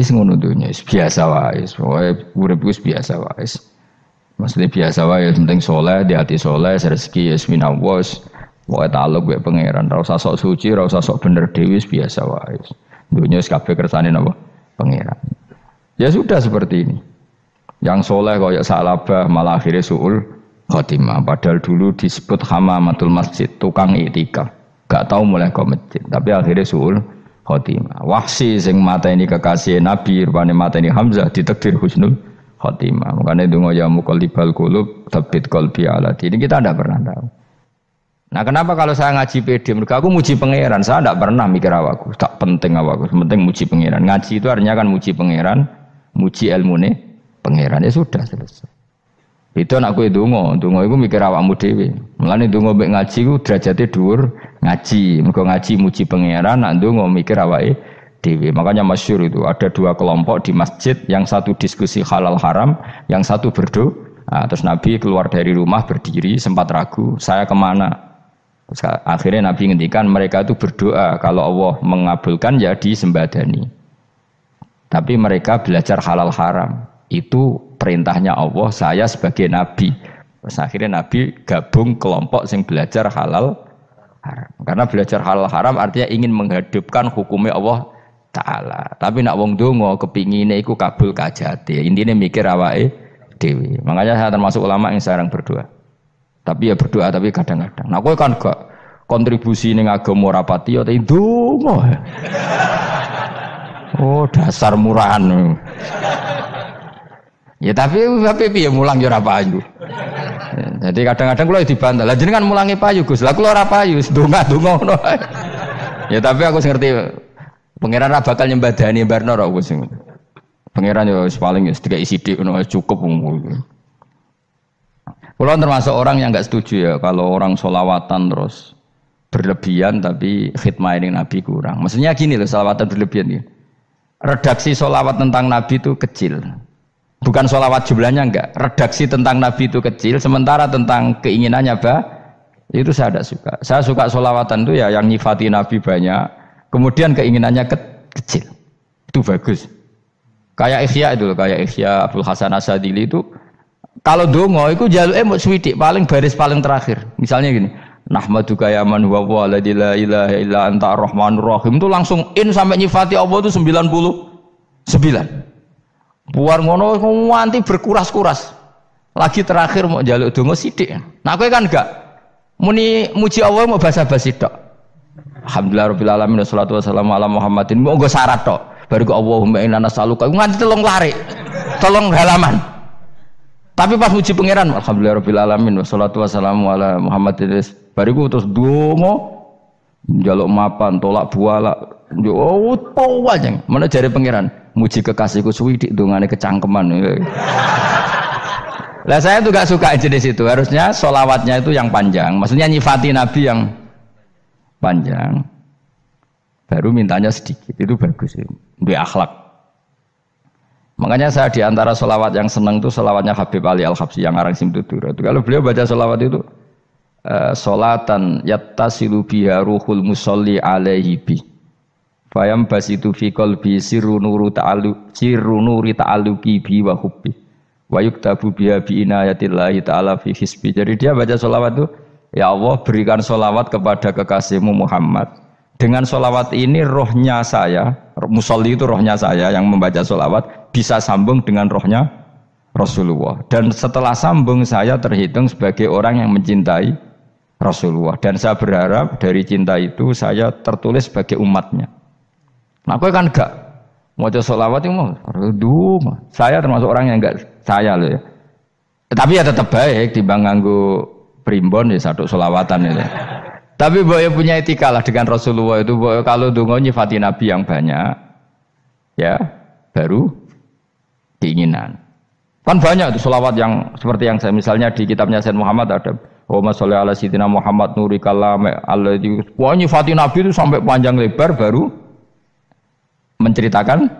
Yes ngono dunya, biasa wae. Pokoke urip wis biasa wae. Maksudnya biasa wae, penting soleh, di hati soleh, rezeki ya minallah. Pokoke taluk gue pangeran, ora usah sok suci, ora usah sok bener dewi biasa wae. Dunia kabeh kersane napa? Pangeran. Ya sudah seperti ini. Yang soleh kaya salabah malah akhirnya suul khotimah. Padahal dulu disebut hamamatul masjid, tukang itikaf. Gak tahu mulai ke masjid, tapi akhirnya suul khotimah. Wahsi sing mata ini kekasih Nabi, rupanya mata ini Hamzah ditekdir husnul khotimah. Makanya dungo ya muqallibal qulub tabit qalbi ala Ini kita tidak pernah tahu. Nah kenapa kalau saya ngaji PD, mereka aku muji pangeran, saya tidak pernah mikir awakku, tak penting awakku, penting muji pangeran. Ngaji itu artinya kan muji pangeran, muji ilmu nih pangeran ya sudah selesai. Itu anak gue dungo, dungo itu mikir awakmu dewi. Mulane dungo mbek ngaji ku derajatnya dhuwur ngaji, mergo ngaji muji pangeran, nak dungo mikir awake dewi. Makanya masyur itu ada dua kelompok di masjid, yang satu diskusi halal haram, yang satu berdoa. Nah, terus Nabi keluar dari rumah berdiri sempat ragu, saya ke mana? Terus akhirnya Nabi ngendikan mereka itu berdoa kalau Allah mengabulkan ya disembadani. Tapi mereka belajar halal haram. Itu perintahnya Allah, saya sebagai nabi. Terus akhirnya Nabi gabung kelompok yang belajar halal haram. Karena belajar halal haram artinya ingin menghidupkan hukumnya Allah Ta'ala. Tapi nak wong dongo kepinginnya iku kabul kajati. Intinya mikir awake dewi. Makanya saya termasuk ulama yang sekarang berdoa. Tapi ya berdoa tapi kadang-kadang. Nah, kowe kan gak kontribusi ning agama rapati ya ndonga. Oh, dasar murahan. Ya tapi tapi piye mulang ya ora payu. Jadi kadang-kadang kula dibantah. Lah jenengan mulangi payu Gus. Lah kula ora payu, ndonga-ndonga ngono. Ya tapi aku ngerti pangeran ra bakal nyembadani barno ora Gus. Pangeran ya paling ya sedikit isi dik ngono cukup. Kalau termasuk orang yang nggak setuju ya kalau orang solawatan terus berlebihan tapi khidmah ini Nabi kurang. Maksudnya gini loh solawatan berlebihan ya. Redaksi solawat tentang Nabi itu kecil. Bukan solawat jumlahnya enggak. Redaksi tentang Nabi itu kecil. Sementara tentang keinginannya bah itu saya tidak suka. Saya suka solawatan itu ya yang nyifati Nabi banyak. Kemudian keinginannya ke kecil. Itu bagus. Kayak Ikhya itu loh. Kayak Ikhya Abdul Hasan Asadili itu kalau dongo itu jalur eh swidik paling baris paling terakhir. Misalnya gini, Nahmaduka ya man huwa wa la ilaha illa anta arrahmanur rahim itu langsung in sampai nyifati Allah itu 99. Buar ngono nganti berkuras-kuras. Lagi terakhir mau jaluk dongo sidik. Nah aku kan enggak muni muji Allah mau basa-basi tok. Alhamdulillah rabbil alamin wassalatu wassalamu ala Muhammadin. Mau nggo syarat tok. Baru ke Allahumma inna nas'aluka nganti telung lari. Tolong halaman. Tapi pas muji pangeran, alhamdulillah rabbil alamin wassalatu wassalamu ala Muhammadin. Bariku terus dungo jaluk mapan, tolak buala. Yo oh, aja. Mana jari pangeran? Muji kekasihku suwidik dongane kecangkeman. Lah saya tuh gak suka jenis itu. Harusnya solawatnya itu yang panjang. Maksudnya nyifati Nabi yang panjang. Baru mintanya sedikit. Itu bagus. Ya. akhlak. Makanya saya di antara solawat yang senang itu solawatnya Habib Ali Al Habsi yang arang simtutur. Itu kalau beliau baca solawat itu uh, solatan yattasilu biha ruhul musolli alaihi bi. Fayam basitu fi qalbi sirru nuru ta'alu sirru nuri ta'aluki bi wa hubbi. Wa yuktabu biha bi inayatillahi ta'ala fi hisbi. Jadi dia baca solawat itu Ya Allah berikan solawat kepada kekasihmu Muhammad dengan solawat ini rohnya saya, musolli itu rohnya saya yang membaca solawat bisa sambung dengan rohnya Rasulullah. Dan setelah sambung saya terhitung sebagai orang yang mencintai Rasulullah. Dan saya berharap dari cinta itu saya tertulis sebagai umatnya. Nah, aku kan enggak mau solawat itu mau Saya termasuk orang yang enggak saya loh ya. Tapi ya tetap baik dibang nganggu primbon ya satu solawatan itu. Tapi boleh punya etika lah dengan Rasulullah itu. Boyo kalau dungo nyifati Nabi yang banyak, ya baru keinginan. Kan banyak itu selawat yang seperti yang saya misalnya di kitabnya Sayyid Muhammad ada Allahumma sholli ala sayyidina Muhammad nuri kalam Allah itu. Wah nyifati Nabi itu sampai panjang lebar baru menceritakan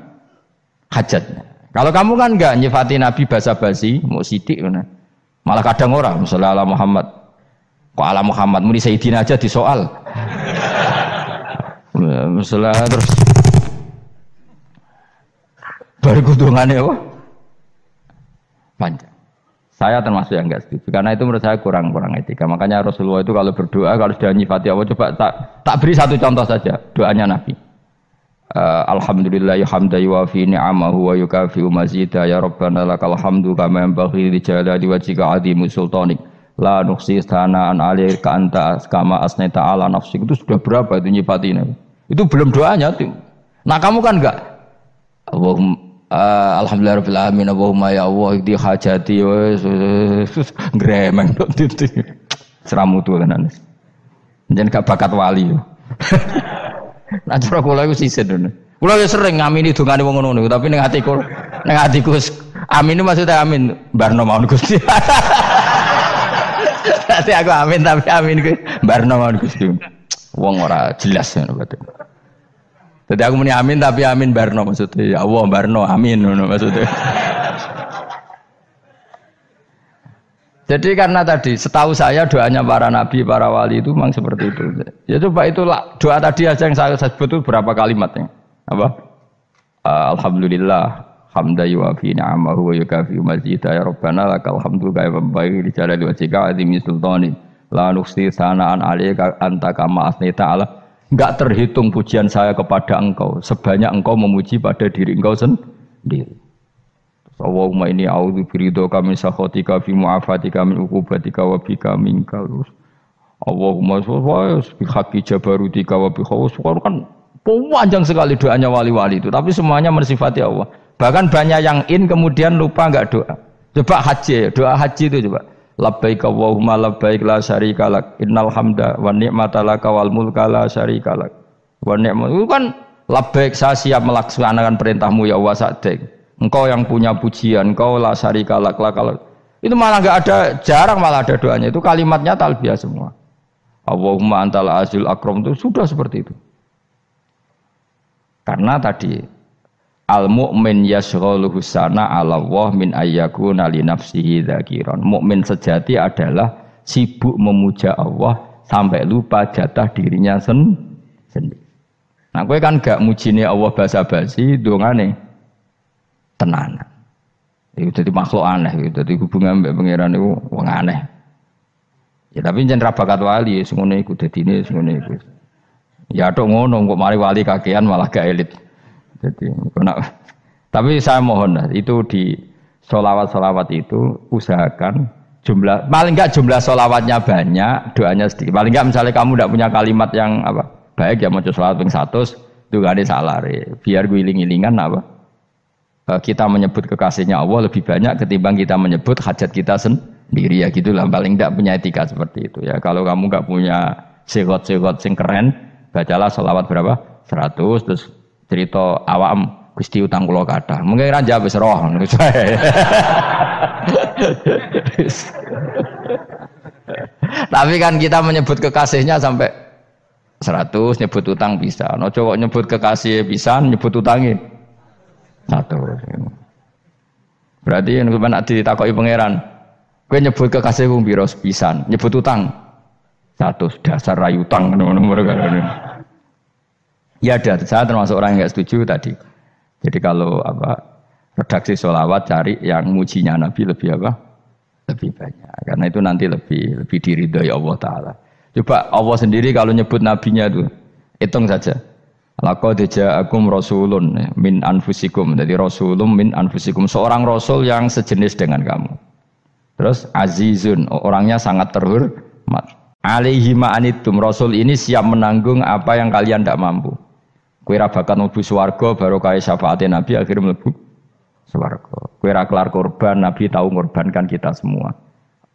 hajatnya. Kalau kamu kan enggak nyifati Nabi basa-basi, mau sidik Malah kadang orang, misalnya ala Muhammad, Kok ala Muhammad muni Sayyidina aja disoal. Masalah terus baru kudungannya apa? Panjang. Saya termasuk yang enggak setuju karena itu menurut saya kurang kurang etika. Makanya Rasulullah itu kalau berdoa kalau sudah nyifati Allah coba tak tak beri satu contoh saja doanya Nabi. Uh, Alhamdulillah ya hamda yuafi ni'amahu wa yukafi mazida ya Rabbana lakal hamdu kama yanbaghi li jalali wajhika azimu sultanik. La nuksi sanaan ka anta kama asnaita ala nafsi itu sudah berapa itu nyifati ini itu belum doanya tuh. Nah kamu kan enggak Allahumma uh, alhamdulillah rabbil alamin. Allahumma ya Allah di hajati gremeng seramu tuh tenan jangan gak bakat wali nah cara kula iku sisen ngono kula ya sering ngamini dongane wong ngono tapi ning atiku ning atiku amin maksudnya amin. Barno mawon Gusti. Nanti aku amin tapi amin ku barno mawon Gusti. Wong ora jelas ngono jadi aku muni amin tapi amin barno maksudnya. Ya Allah barno amin maksudnya. Jadi karena tadi setahu saya doanya para nabi, para wali itu memang seperti itu. Ya coba itulah doa tadi aja yang saya sebut itu berapa kalimatnya? Apa? Uh, Alhamdulillah hamda yuafi ni'amahu wa yukafi mazida ya rabbana lakal hamdu kaya membaik di jalali wajhika azimi sultani la nuksi sanaan alika anta kama asnita ala Enggak terhitung pujian saya kepada engkau sebanyak engkau memuji pada diri engkau sendiri. Allahumma ini a'udzu biridho kami sakhotika fi mu'afatika min uqubatika wa bika minkal. Allahumma sholli bi haqqi jabarutika wa bi kan panjang sekali doanya wali-wali itu tapi semuanya mensifati Allah. Bahkan banyak yang in kemudian lupa enggak doa. Coba haji, doa haji itu coba labbaik Allahumma labbaik la syarika lak. Innal hamda wa ni'mata laka wal mulka la syarika lak. Wa ni'mat itu kan labbaik saya siap melaksanakan perintahmu ya Allah sa'dik engkau yang punya pujian engkau la syarika lak lak itu malah enggak ada jarang malah ada doanya. Itu kalimatnya talbiyah semua. Allahumma antal azil akram itu sudah seperti itu. Karena tadi al mukmin yashghaluhu sana ala Allah min ayyakuna li nafsihi dzakiran. Mukmin sejati adalah sibuk memuja Allah sampai lupa jatah dirinya sen sendiri. Nah, kowe kan gak mujine Allah basa-basi dongane tenanan. Itu jadi makhluk aneh, itu jadi hubungan mbek pangeran itu wong aneh. Ya tapi jangan rabakat wali, semuanya ikut jadi ini, semuanya ikut. Ya tok ngono, kok mari wali kakean malah gak elit. Jadi, tapi saya mohon itu di solawat-solawat itu usahakan jumlah paling enggak jumlah solawatnya banyak, doanya sedikit. Paling enggak misalnya kamu tidak punya kalimat yang apa baik ya mau solawat ping satu itu gak ada salah biar guling-gilingan apa? Eh, kita menyebut kekasihnya Allah lebih banyak ketimbang kita menyebut hajat kita sendiri ya gitulah. Paling enggak punya etika seperti itu ya. Kalau kamu enggak punya segot-segot sing keren bacalah solawat berapa? 100 terus cerita awam Gusti utang kula kata. Mungkin ra jawab wis roh Tapi kan kita menyebut kekasihnya sampai 100 nyebut utang bisa. No cowok nyebut kekasih bisa, nyebut utangnya satu. Berarti yang nak ditakoki pangeran, gue nyebut kekasih gue biros pisan, nyebut utang satu dasar rayu utang nomor Ya ada, saya termasuk orang yang nggak setuju tadi. Jadi kalau apa redaksi sholawat cari yang mujinya Nabi lebih apa? Lebih banyak. Karena itu nanti lebih lebih diridhoi Allah Taala. Coba Allah sendiri kalau nyebut nabinya itu hitung saja. Laqad ja'akum rasulun min anfusikum. Jadi rasulun min anfusikum. Seorang rasul yang sejenis dengan kamu. Terus azizun, orangnya sangat terhormat. Alaihi ma'anitum. Rasul ini siap menanggung apa yang kalian tidak mampu. Kue ra bakat mlebu swarga baru kaya syafaatnya Nabi akhirnya mlebu swarga. Kue ra kelar korban Nabi tahu mengorbankan kita semua.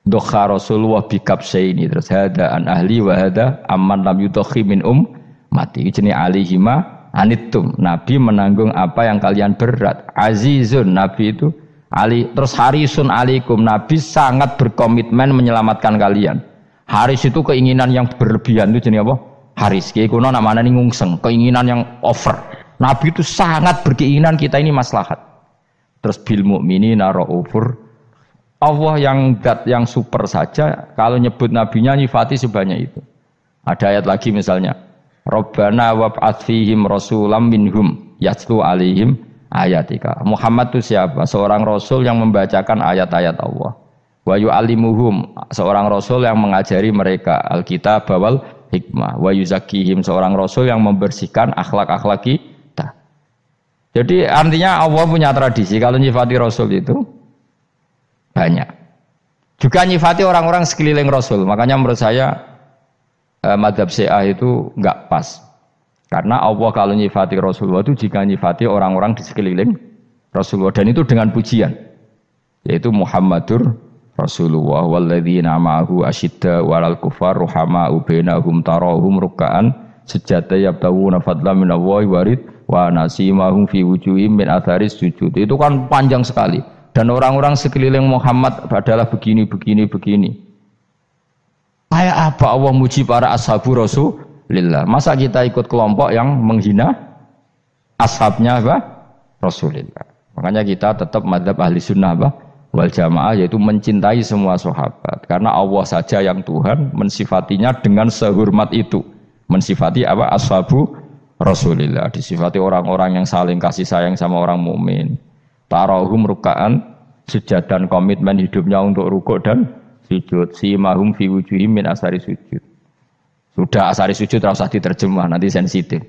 Dokha Rasulullah bikap ini terus hada an ahli wa hada aman lam yudokhi min um mati jenis alihima anitum Nabi menanggung apa yang kalian berat azizun Nabi itu Ali terus harisun alikum Nabi sangat berkomitmen menyelamatkan kalian Haris itu keinginan yang berlebihan itu jenis apa? Haris kiai kuno namanya nih ngungseng? Keinginan yang over. Nabi itu sangat berkeinginan kita ini maslahat. Terus bil naro over Allah yang dat yang super saja kalau nyebut nabinya nyifati sebanyak itu. Ada ayat lagi misalnya. Rabbana wab'ats fihim rasulam minhum yatlu alihim ayatika. Muhammad itu siapa? Seorang rasul yang membacakan ayat-ayat Allah. Wa yu'allimuhum, seorang rasul yang mengajari mereka Alkitab bawal hikmah. Wa yuzakihim, seorang rasul yang membersihkan akhlak-akhlak kita. Jadi artinya Allah punya tradisi kalau nyifati rasul itu banyak. Juga nyifati orang-orang sekeliling rasul. Makanya menurut saya eh, madhab Syiah itu nggak pas. Karena Allah kalau nyifati Rasulullah itu jika nyifati orang-orang di sekeliling Rasulullah dan itu dengan pujian yaitu Muhammadur Rasulullah walladzina ma'ahu asyidda walal kufar ruhama'u bainahum tarahum ruk'an sejata yabtawuna fadla min warid wa nasimahum fi wujuhim min atharis sujud itu kan panjang sekali dan orang-orang sekeliling Muhammad adalah begini begini begini kayak apa Allah muji para ashabu Rasul lillah. Masa kita ikut kelompok yang menghina ashabnya apa? Rasulillah. Makanya kita tetap madhab ahli sunnah apa? Wal jamaah yaitu mencintai semua sahabat. Karena Allah saja yang Tuhan mensifatinya dengan sehormat itu. Mensifati apa? Ashabu Rasulillah. Disifati orang-orang yang saling kasih sayang sama orang mukmin. Tarahum rukaan sujud dan komitmen hidupnya untuk rukuk dan sujud. Si mahum fi wujuhim min asari sujud. Sudah asari sujud usah diterjemah nanti sensitif.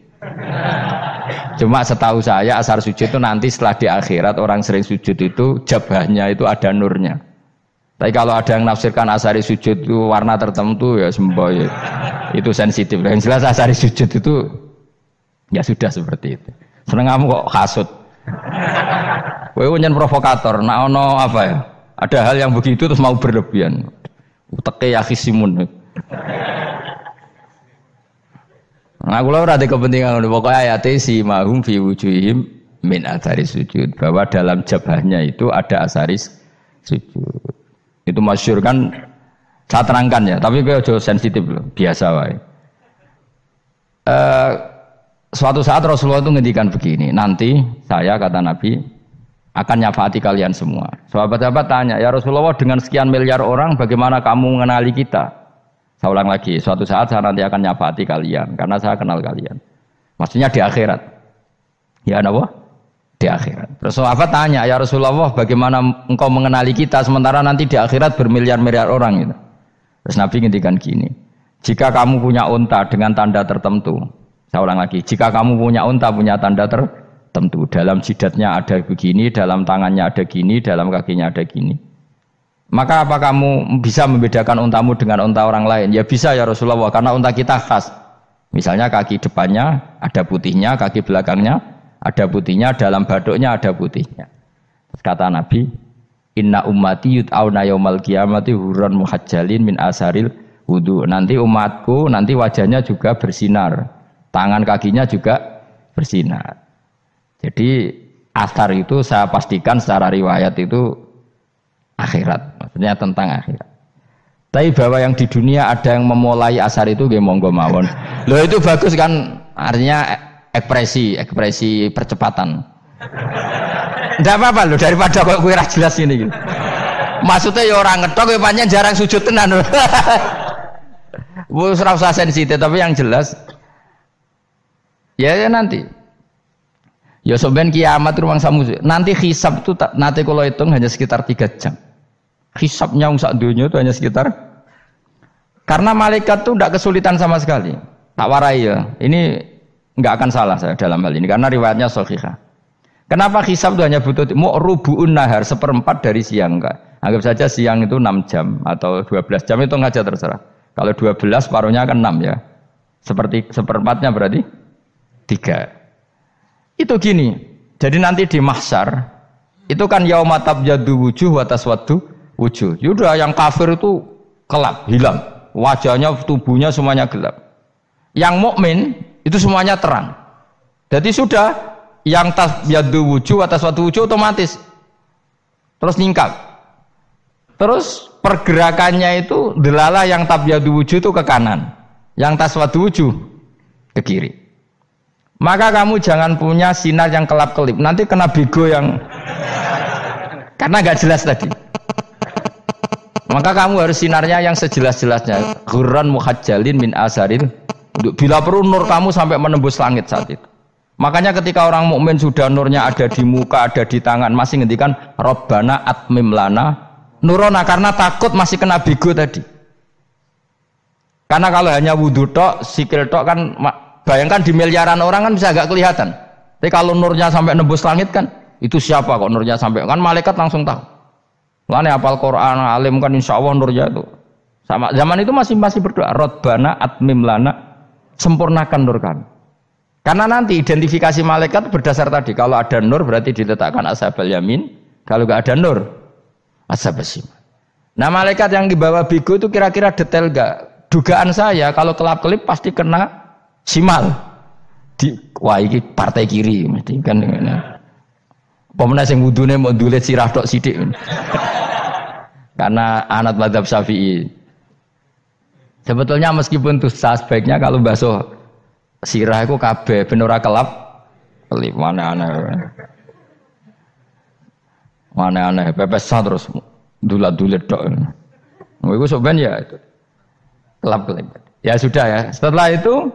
Cuma setahu saya asar sujud itu nanti setelah di akhirat orang sering sujud itu jabahnya itu ada nurnya. Tapi kalau ada yang nafsirkan asari sujud itu warna tertentu ya semboy itu sensitif. Yang jelas asari sujud itu ya sudah seperti itu. Seneng kamu kok kasut. Punya provokator, nah ono apa ya? Ada hal yang begitu terus mau berlebihan. Uteke ya kisimun. Nah, kalau ora ada kepentingan pokoknya ayat si mahum fi wujuhim min asari sujud bahwa dalam jabahnya itu ada asaris sujud. Itu masyur kan saya terangkan ya, tapi gue jauh sensitif loh, biasa wae. Uh, suatu saat Rasulullah itu ngendikan begini, nanti saya kata Nabi akan nyafati kalian semua. Sahabat-sahabat tanya, ya Rasulullah dengan sekian miliar orang bagaimana kamu mengenali kita? Saya ulang lagi, suatu saat saya nanti akan nyafati kalian karena saya kenal kalian. Maksudnya di akhirat. Ya apa? Di akhirat. Terus sahabat tanya, ya Rasulullah bagaimana engkau mengenali kita sementara nanti di akhirat bermiliar-miliar orang gitu. Terus Nabi ngintikan gini, jika kamu punya unta dengan tanda tertentu, saya ulang lagi, jika kamu punya unta punya tanda tertentu, dalam jidatnya ada begini, dalam tangannya ada gini, dalam kakinya ada gini. Maka apa kamu bisa membedakan untamu dengan unta orang lain? Ya bisa ya Rasulullah, karena unta kita khas. Misalnya kaki depannya ada putihnya, kaki belakangnya ada putihnya, dalam baduknya ada putihnya. Kata Nabi, Inna ummati yut'auna yaumal qiyamati huran muhajjalin min asaril wudu. Nanti umatku nanti wajahnya juga bersinar, tangan kakinya juga bersinar. Jadi asar itu saya pastikan secara riwayat itu akhirat, maksudnya tentang akhirat. Tapi bahwa yang di dunia ada yang memulai asar itu gue monggo mawon. Loh itu bagus kan, artinya ekspresi, ekspresi percepatan. Tidak apa-apa loh daripada kok gue jelas ini. Gitu. Maksudnya ya orang ngetok ya panjang jarang sujud tenan. Bu serasa sensitif tapi yang jelas ya, ya nanti Ya sebenarnya kiamat ruang samu. Nanti hisab itu nanti kalau hitung hanya sekitar tiga jam. Hisapnya sak dunia itu hanya sekitar karena malaikat itu tidak kesulitan sama sekali. Tak warai ya. Ini nggak akan salah saya dalam hal ini karena riwayatnya sahihah. Kenapa hisab itu hanya butuh mau rubuun nahar seperempat dari siang enggak? Anggap saja siang itu 6 jam atau 12 jam itu ngajar terserah. Kalau 12 paruhnya kan 6 ya. Seperti seperempatnya berarti 3. Itu gini. Jadi nanti di mahsyar itu kan yaumatab jadu wujuh watas wadu wujud. Yaudah yang kafir itu kelap, hilang. Wajahnya, tubuhnya semuanya gelap. Yang mukmin itu semuanya terang. Jadi sudah yang tas yadu wujud atas suatu wujud otomatis terus ningkat. Terus pergerakannya itu delala yang tabyadu wujud itu ke kanan, yang tas suatu wujud ke kiri. Maka kamu jangan punya sinar yang kelap-kelip. Nanti kena bego yang karena nggak jelas tadi. Maka kamu harus sinarnya yang sejelas-jelasnya. Ghurran muhajjalin min asaril. Bila perlu nur kamu sampai menembus langit saat itu. Makanya ketika orang mukmin sudah nurnya ada di muka, ada di tangan, masih ngendikan Robbana atmim lana nurona karena takut masih kena bigo tadi. Karena kalau hanya wudhu tok, sikil tok kan bayangkan di miliaran orang kan bisa agak kelihatan. Tapi kalau nurnya sampai nembus langit kan itu siapa kok nurnya sampai kan malaikat langsung tahu. Lane apal Quran alim kan insya Allah nurnya itu sama zaman itu masih masih berdoa Robbana atmim lana sempurnakan nur kami. Karena nanti identifikasi malaikat berdasar tadi. Kalau ada nur berarti diletakkan ashabal yamin. Kalau nggak ada nur, ashabal siman. Nah malaikat yang dibawa bigo itu kira-kira detail gak? Dugaan saya kalau kelap-kelip pasti kena simal. Di, wah ini partai kiri mesti kan. Pemenang yang wudhunya mau dulit sirah tok sidik. Karena anak madhab syafi'i. Sebetulnya meskipun tuh sebaiknya kalau basuh sirah itu kabeh ben kelap. Kelip mana aneh mana aneh pepesan terus dulat-dulit tok. Oh, itu sebenarnya ya itu kelap kelip ya sudah ya. Setelah itu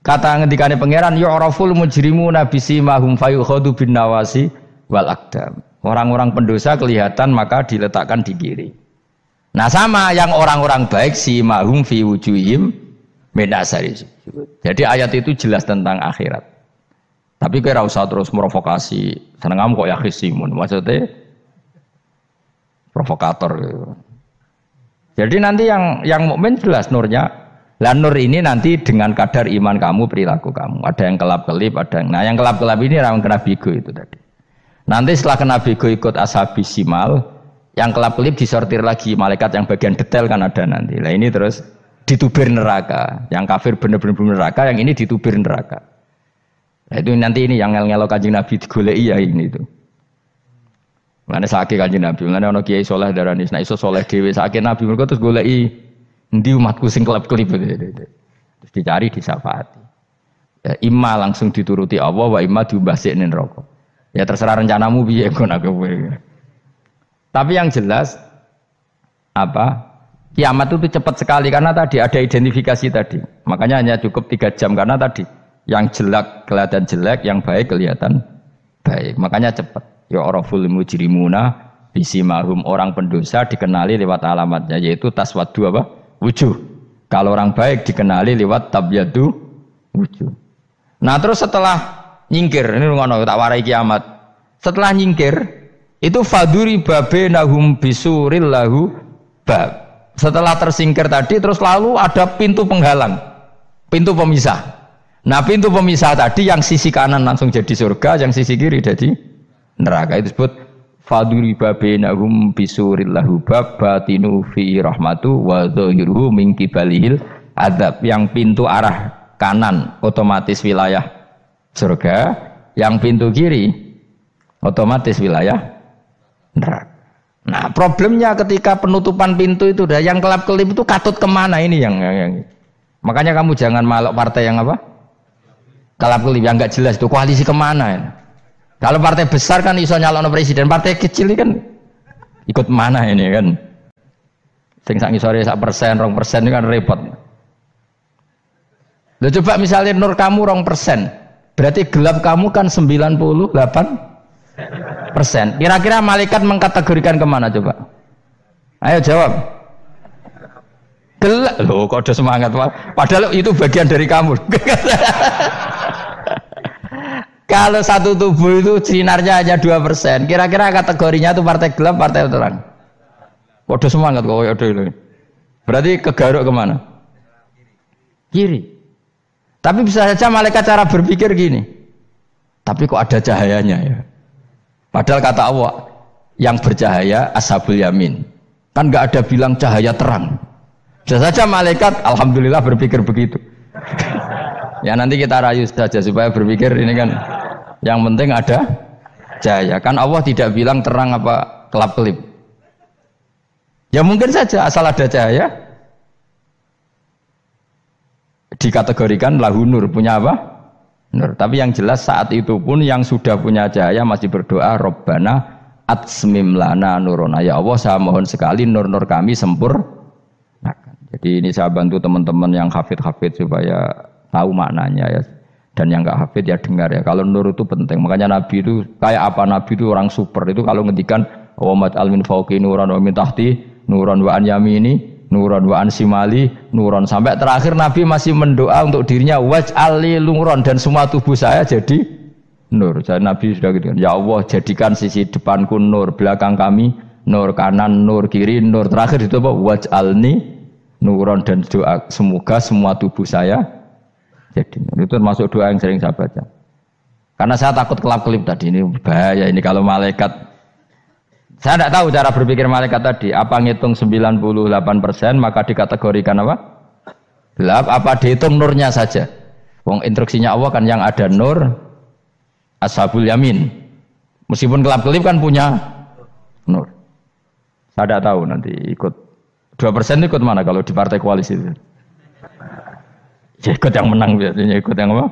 kata ngendikane pangeran yu'raful mujrimu nabisi mahum fayukhadu bin nawasi wal akdam orang-orang pendosa kelihatan maka diletakkan di kiri nah sama yang orang-orang baik si mahum fi wujuhim menasari jadi ayat itu jelas tentang akhirat. Tapi kira usah terus merovokasi. Seneng kamu kok ya khisimun. Maksudnya provokator. Jadi nanti yang yang mukmin jelas nurnya. Lah nur ini nanti dengan kadar iman kamu, perilaku kamu. Ada yang kelap kelip, ada yang. Nah yang kelap kelip ini orang kena bigo itu tadi. Nanti setelah kena bigo ikut ashabi simal, yang kelap kelip disortir lagi malaikat yang bagian detail kan ada nanti. Nah ini terus ditubir neraka. Yang kafir benar-benar neraka, yang ini ditubir neraka. Nah, itu nanti ini yang ngel-ngelo kanjeng Nabi digoleki ya ini itu. Mana sakit kanjeng Nabi, mana ono kiai soleh darani, nah iso soleh dewi sakit Nabi mereka terus goleki ndi umatku sing kelip-kelip terus dicari disafati. Ya, imma langsung dituruti Allah, wa imma diubahsikne neraka. Ya terserah rencanamu piye ngono Tapi yang jelas apa Kiamat itu cepat sekali karena tadi ada identifikasi tadi. Makanya hanya cukup tiga jam karena tadi yang jelek kelihatan jelek, yang baik kelihatan baik. Makanya cepat. Ya oraful mujrimuna bisimahum orang pendosa dikenali lewat alamatnya yaitu taswadu apa? Wujuh. Kalau orang baik dikenali lewat tabyadu wujuh. Nah terus setelah nyingkir ini ngono tak warai kiamat. Setelah nyingkir itu faduri babe nahum bisuril lahu bab setelah tersingkir tadi terus lalu ada pintu penghalang, pintu pemisah. Nah pintu pemisah tadi yang sisi kanan langsung jadi surga, yang sisi kiri jadi neraka. Itu disebut faduri babenahum bisurillahu bab batinu fi rahmatu wa dhahiruhu min kibalihil adab. Yang pintu arah kanan otomatis wilayah surga, yang pintu kiri otomatis wilayah neraka. Nah problemnya ketika penutupan pintu itu dah yang kelap kelip itu katut ke mana ini yang, yang, yang makanya kamu jangan malok partai yang apa kelap kelip yang nggak jelas itu koalisi ke mana ya. Kalau partai besar kan iso nyalon presiden, partai kecil kan ikut mana ini kan? Sing sak sore sak persen, rong persen ini kan repot. Lo coba misalnya nur kamu rong persen, berarti gelap kamu kan 98 persen. Kira-kira malaikat mengkategorikan ke mana coba? Ayo jawab. Gelap loh, kok ada semangat pak. Padahal itu bagian dari kamu. Kalau satu tubuh itu sinarnya hanya dua persen, kira-kira kategorinya itu partai gelap, partai terang. Kode semangat kok ada ini. Berarti kegaruk ke mana? Kiri. Tapi bisa saja malaikat cara berpikir gini. Tapi kok ada cahayanya ya? Padahal kata Allah, yang bercahaya ashabul yamin. Kan nggak ada bilang cahaya terang. Bisa saja malaikat, alhamdulillah berpikir begitu. ya nanti kita rayu saja supaya berpikir ini kan yang penting ada cahaya. Kan Allah tidak bilang terang apa kelap kelip. Ya mungkin saja asal ada cahaya dikategorikan lahu nur punya apa? Nur. Tapi yang jelas saat itu pun yang sudah punya cahaya masih berdoa Robbana atsmim lana nurona. Ya Allah saya mohon sekali nur-nur kami sempur. Jadi ini saya bantu teman-teman yang hafid-hafid supaya tahu maknanya ya. Dan yang nggak hafid ya dengar ya. Kalau nur itu penting. Makanya Nabi itu kayak apa Nabi itu orang super itu kalau ngendikan Muhammad almin fauqi nuran wa min tahti nuran wa an yamini nuron wa an simali nuron sampai terakhir Nabi masih mendoa untuk dirinya waj ali nuron dan semua tubuh saya jadi nur. Jadi Nabi sudah gitu. Ya Allah jadikan sisi depanku nur, belakang kami nur, kanan nur, kiri nur. Terakhir itu apa? Waj alni nuron dan doa semoga semua tubuh saya jadi itu termasuk doa yang sering saya baca. Karena saya takut kelap-kelip tadi ini bahaya ini kalau malaikat saya tidak tahu cara berpikir malaikat tadi. Apa ngitung 98% maka dikategorikan apa? Gelap. Apa dihitung nurnya saja? Wong instruksinya Allah kan yang ada nur ashabul yamin. Meskipun kelap-kelip kan punya nur. Saya tidak tahu nanti ikut dua persen ikut mana kalau di partai koalisi itu. Ya ikut yang menang biasanya ikut yang apa?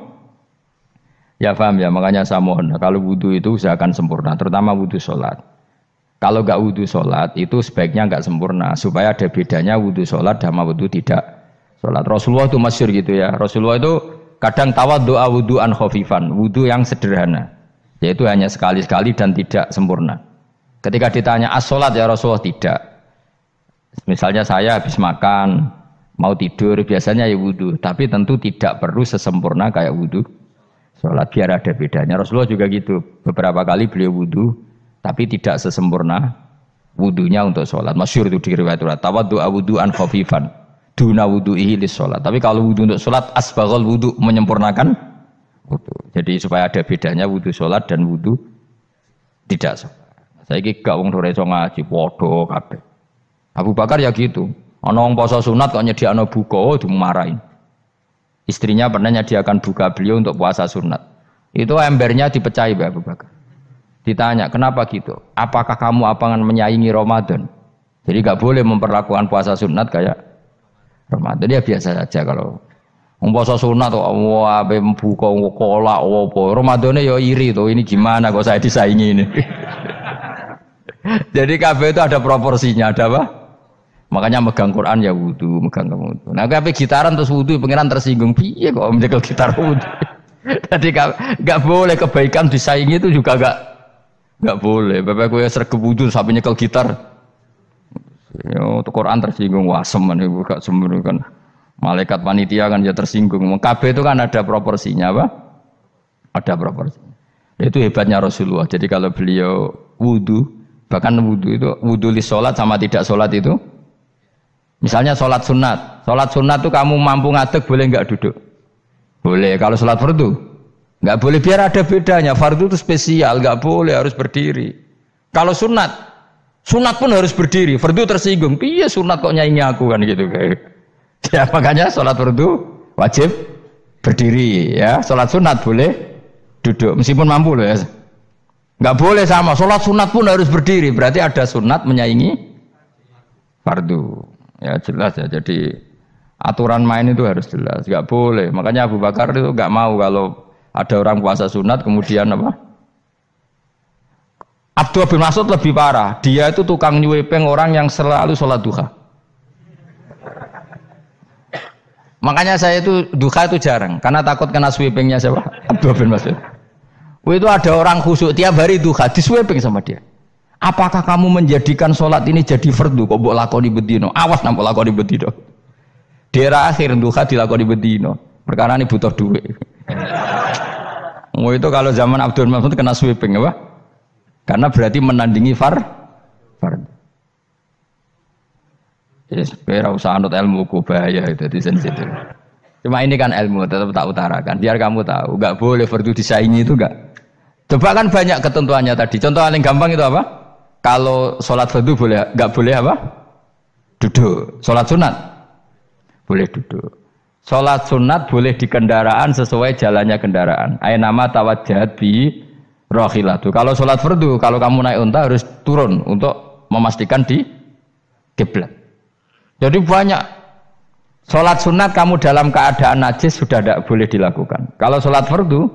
Ya paham ya, makanya saya mohon kalau wudhu itu usahakan sempurna, terutama wudhu sholat. Kalau nggak wudhu sholat itu sebaiknya nggak sempurna supaya ada bedanya wudhu sholat sama wudhu tidak sholat. Rasulullah itu masyur gitu ya. Rasulullah itu kadang tawad doa wudhu an khofifan, wudhu yang sederhana, yaitu hanya sekali-sekali dan tidak sempurna. Ketika ditanya as sholat ya Rasulullah tidak. Misalnya saya habis makan, Mau tidur biasanya ya wudhu, tapi tentu tidak perlu sesempurna kayak wudhu. Sholat biar ada bedanya. Rasulullah juga gitu. Beberapa kali beliau wudhu, tapi tidak sesempurna wudhunya untuk sholat. Masyur itu di riwayat Tawad doa wudhu an khafifan. Duna wudhu ihilis sholat. Tapi kalau wudhu untuk sholat, asbagol wudhu menyempurnakan wudhu. Jadi supaya ada bedanya wudhu sholat dan wudhu tidak sholat. Saya gak wong sore ngaji, podo kabeh. Abu Bakar ya gitu. Ana wong poso sunat kok nyediakno buka, oh dimarahin. Istrinya pernah nyediakan buka beliau untuk puasa sunat. Itu embernya dipecahi Mbak Abu Bakar. Ditanya, kenapa gitu? Apakah kamu akan menyaingi Ramadan? Jadi gak boleh memperlakukan puasa sunat kayak Ramadan. Ya biasa saja kalau Wong puasa sunat kok wah ape buka kolak opo. Ramadane ya iri tuh. Ini gimana kok saya disaingi ini? Jadi kabeh itu ada proporsinya, ada apa? Makanya megang Quran ya wudhu, megang wudhu. Nah, tapi gitaran terus wudhu, pengiran tersinggung. Iya kok menjaga gitar wudhu. Jadi gak boleh kebaikan disaingi itu juga gak gak boleh. Bapak gue sergap wudhu sampai nyekel gitar. Ya, untuk Quran tersinggung, wah semen ibu gak sembunyi kan. Malaikat panitia kan ya tersinggung. KB itu kan ada proporsinya apa? Ada proporsinya. Itu hebatnya Rasulullah. Jadi kalau beliau wudhu, bahkan wudhu itu wudhu li sholat sama tidak sholat itu Misalnya sholat sunat, sholat sunat tuh kamu mampu ngadeg boleh nggak duduk? Boleh. Kalau sholat fardu, nggak boleh biar ada bedanya. Fardu itu spesial, nggak boleh harus berdiri. Kalau sunat, sunat pun harus berdiri. Fardu tersinggung, iya sunat kok nyanyi aku kan gitu kayak. Ya makanya sholat fardu wajib berdiri ya. Sholat sunat boleh duduk meskipun mampu loh ya. Nggak boleh sama. Sholat sunat pun harus berdiri. Berarti ada sunat menyaingi fardu. Ya jelas ya. Jadi aturan main itu harus jelas. Gak boleh. Makanya Abu Bakar itu gak mau kalau ada orang puasa sunat kemudian apa? Abdul bin Mas'ud lebih parah. Dia itu tukang nyuepeng orang yang selalu sholat duha. Makanya saya itu duha itu jarang karena takut kena sweepingnya siapa? Abdul bin Mas'ud. Itu ada orang khusyuk tiap hari duha di sweeping sama dia. Apakah kamu menjadikan sholat ini jadi fardu? Kok buat lakoni bedino? Awas nampak lakoni bedino. Daerah akhir duha dilakoni bedino. Perkara ini butuh duit. Oh itu kalau zaman Abdul Mahmud kena sweeping apa? Karena berarti menandingi far far. Yes, kira usah ilmu ku itu di sensitif. Cuma ini kan ilmu tetap tak utarakan. Biar kamu tahu, nggak boleh fardu disaingi itu nggak. Coba kan banyak ketentuannya tadi. Contoh paling gampang itu apa? Kalau sholat fardu boleh, nggak boleh apa? Duduk. Sholat sunat boleh duduk. Sholat sunat boleh di kendaraan sesuai jalannya kendaraan. Ayat nama tawajjat bi rohilatu. Kalau sholat fardu, kalau kamu naik unta harus turun untuk memastikan di kiblat. Jadi banyak sholat sunat kamu dalam keadaan najis sudah tidak boleh dilakukan. Kalau sholat fardu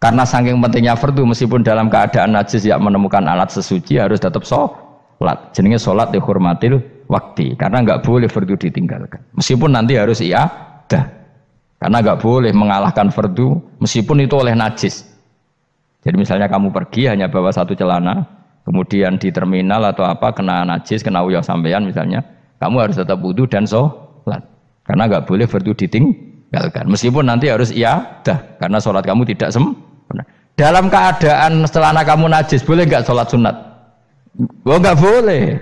karena saking pentingnya fardu meskipun dalam keadaan najis ya menemukan alat sesuci harus tetap sholat. Jenenge sholat dihormatil waktu karena nggak boleh fardu ditinggalkan. Meskipun nanti harus iya dah. Karena nggak boleh mengalahkan fardu meskipun itu oleh najis. Jadi misalnya kamu pergi hanya bawa satu celana, kemudian di terminal atau apa kena najis, kena uyah sampean misalnya, kamu harus tetap wudhu dan sholat. Karena nggak boleh fardu ditinggalkan. Meskipun nanti harus iya dah, karena sholat kamu tidak sempurna. Dalam keadaan celana kamu najis, boleh nggak sholat sunat? Oh nggak boleh.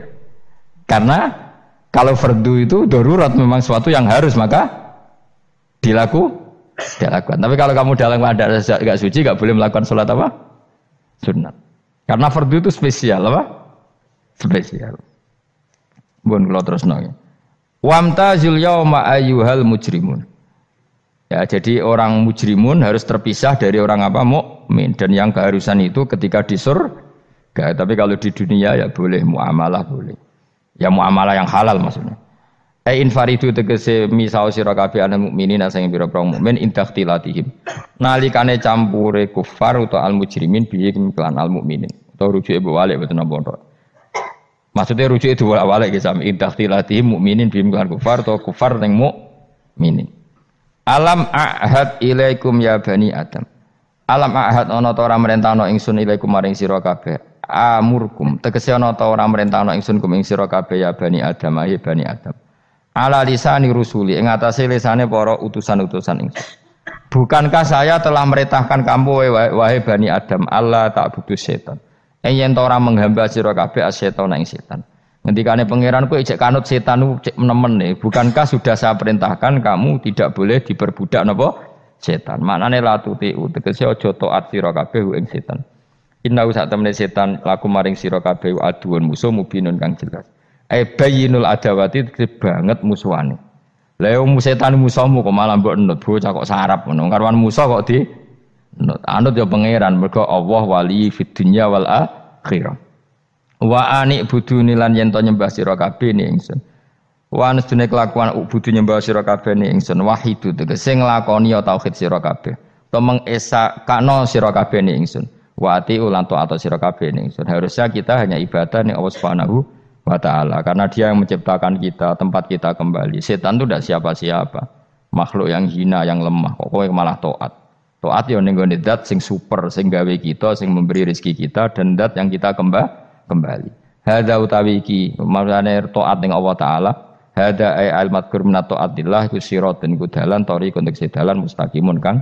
Karena kalau fardu itu darurat memang sesuatu yang harus maka dilaku dilakukan. Tapi kalau kamu dalam keadaan gak suci gak boleh melakukan sholat apa? Sunat. Karena fardu itu spesial apa? Spesial. Bun kalau terus nong. Wamtazul yauma ayyuhal mujrimun. Ya, jadi orang mujrimun harus terpisah dari orang apa mukmin dan yang keharusan itu ketika di surga. Tapi kalau di dunia ya boleh muamalah boleh. Ya muamalah yang halal maksudnya. Ai infaridu tegese misau sira kabeh ana mukminin sing pira-pira mukmin intakhtilatihim. Nalikane campure kufar utawa al mujrimin bihi kelan al mukminin. Utawa rujuke mbok walik boten napa Maksudnya rujuke dua walik ge sami intakhtilatihim mukminin bihi kelan kufar utawa kufar ning mukminin. Alam ahad ilaikum ya bani Adam. Alam ahad ana ta ora merentano ingsun ilaikum maring sira kabeh. Amurkum tegese ana ta ora merentano ingsun kum ing sira kabeh ya bani Adam ya bani Adam ala lisani rusuli ing atase lisane para utusan-utusan ingsun. Bukankah saya telah merintahkan kamu wahai Bani Adam Allah tak butuh setan. Eh yen ora menghamba sira kabeh asetan ing setan. Ngendikane pangeran ku ijek kanut setan ku cek nemen nih. Bukankah sudah saya perintahkan kamu tidak boleh diperbudak napa setan. Maknane la tuti tegese aja taat sira kabeh ing setan. Inna sak temene setan laku maring sira kabeh aduun musuh mubinun kang jelas. Eh bayinul adawati banget musuhane. Lah yo setan musuhmu kok malah mbok nut bocah kok sarap ngono. Karwan musuh kok di nut. Anut yo pangeran mergo Allah wali fid dunya wal akhirah. Wa ani buduni lan yen to nyembah sira kabeh ingsun. Wa anestune kelakuan budu nyembah sira kabeh ni ingsun. Wahidu tegese nglakoni ya tauhid sira kabeh. To mengesa kano sira kabeh ni ingsun. Wa ati ulan to atau sira kabeh ni ingsun. Harusnya kita hanya ibadah ning Allah Subhanahu wa ta'ala. Karena dia yang menciptakan kita tempat kita kembali. Setan itu tidak siapa-siapa. Makhluk yang hina yang lemah. Kok kowe malah taat taat ya ning dat sing super sing gawe kita sing memberi rezeki kita dan dat yang kita kembali kembali. Hadza utawi iki maksudane taat ning Allah taala hadza ay al madkur min taatillah iku siratun tori kontek dalan mustaqimun kang.